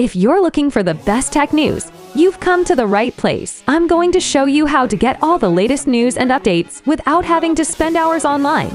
If you're looking for the best tech news, you've come to the right place. I'm going to show you how to get all the latest news and updates without having to spend hours online.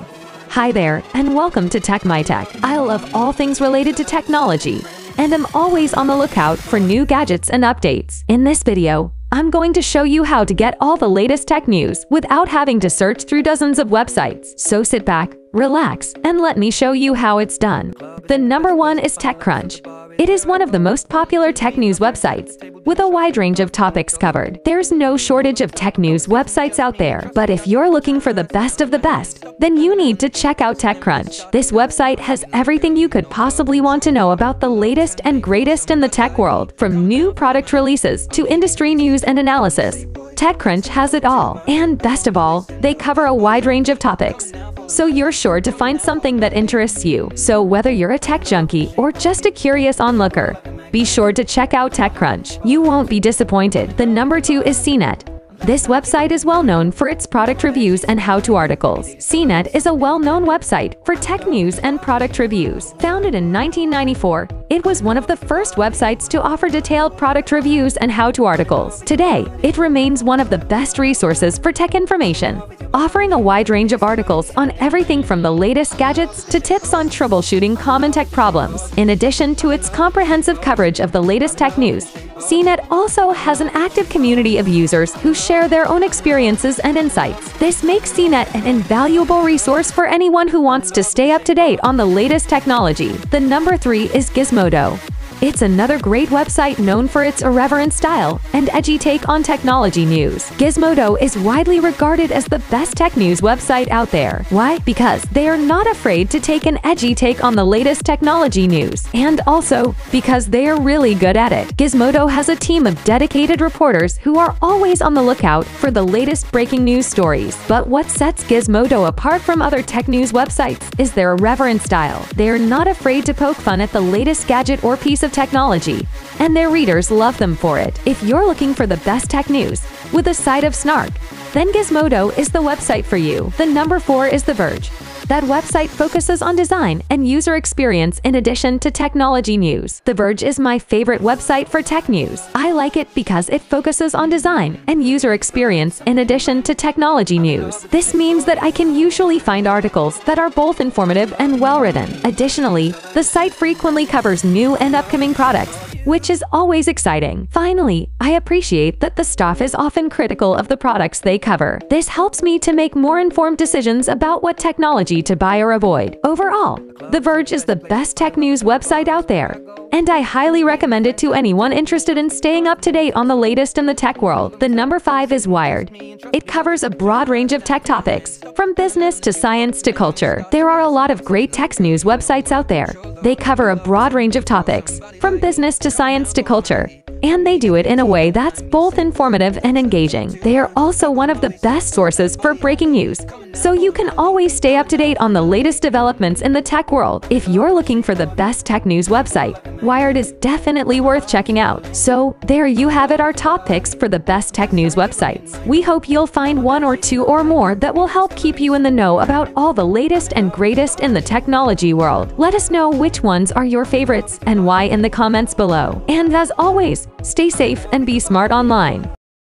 Hi there, and welcome to Tech My Tech. I love all things related to technology, and am always on the lookout for new gadgets and updates. In this video, I'm going to show you how to get all the latest tech news without having to search through dozens of websites. So sit back, relax, and let me show you how it's done. The number one is TechCrunch. It is one of the most popular tech news websites, with a wide range of topics covered. There's no shortage of tech news websites out there, but if you're looking for the best of the best, then you need to check out TechCrunch. This website has everything you could possibly want to know about the latest and greatest in the tech world, from new product releases to industry news and analysis. TechCrunch has it all, and best of all, they cover a wide range of topics so you're sure to find something that interests you. So whether you're a tech junkie or just a curious onlooker, be sure to check out TechCrunch. You won't be disappointed. The number two is CNET. This website is well known for its product reviews and how-to articles. CNET is a well-known website for tech news and product reviews. Founded in 1994, it was one of the first websites to offer detailed product reviews and how-to articles. Today, it remains one of the best resources for tech information, offering a wide range of articles on everything from the latest gadgets to tips on troubleshooting common tech problems. In addition to its comprehensive coverage of the latest tech news, CNET also has an active community of users who share their own experiences and insights. This makes CNET an invaluable resource for anyone who wants to stay up to date on the latest technology. The number three is Gizmodo. It's another great website known for its irreverent style and edgy take on technology news. Gizmodo is widely regarded as the best tech news website out there. Why? Because they are not afraid to take an edgy take on the latest technology news. And also, because they are really good at it. Gizmodo has a team of dedicated reporters who are always on the lookout for the latest breaking news stories. But what sets Gizmodo apart from other tech news websites is their irreverent style. They are not afraid to poke fun at the latest gadget or piece of technology, and their readers love them for it. If you're looking for the best tech news with a side of snark, then Gizmodo is the website for you. The number four is The Verge. That website focuses on design and user experience in addition to technology news. The Verge is my favorite website for tech news. I like it because it focuses on design and user experience in addition to technology news. This means that I can usually find articles that are both informative and well-written. Additionally, the site frequently covers new and upcoming products which is always exciting. Finally, I appreciate that the staff is often critical of the products they cover. This helps me to make more informed decisions about what technology to buy or avoid. Overall, The Verge is the best tech news website out there, and I highly recommend it to anyone interested in staying up to date on the latest in the tech world. The number 5 is Wired. It covers a broad range of tech topics, from business to science to culture. There are a lot of great tech news websites out there. They cover a broad range of topics, from business to science to culture and they do it in a way that's both informative and engaging. They are also one of the best sources for breaking news, so you can always stay up to date on the latest developments in the tech world. If you're looking for the best tech news website, Wired is definitely worth checking out. So there you have it our top picks for the best tech news websites. We hope you'll find one or two or more that will help keep you in the know about all the latest and greatest in the technology world. Let us know which ones are your favorites and why in the comments below. And as always, Stay safe and be smart online.